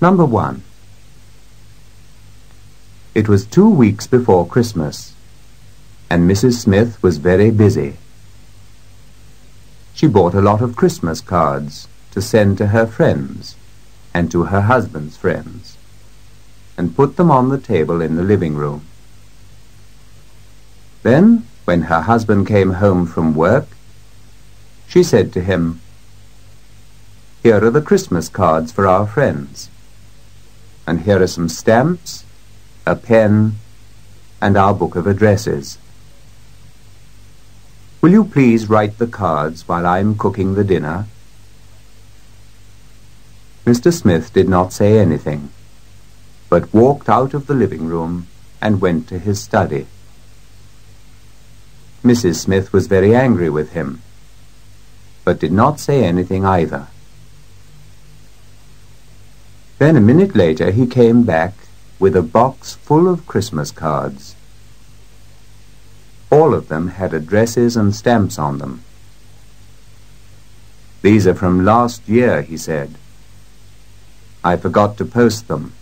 Number one. It was two weeks before Christmas, and Mrs. Smith was very busy. She bought a lot of Christmas cards to send to her friends and to her husband's friends, and put them on the table in the living room. Then, when her husband came home from work, she said to him, Here are the Christmas cards for our friends and here are some stamps, a pen, and our book of addresses. Will you please write the cards while I'm cooking the dinner? Mr. Smith did not say anything, but walked out of the living room and went to his study. Mrs. Smith was very angry with him, but did not say anything either. Then a minute later he came back with a box full of Christmas cards. All of them had addresses and stamps on them. These are from last year, he said. I forgot to post them.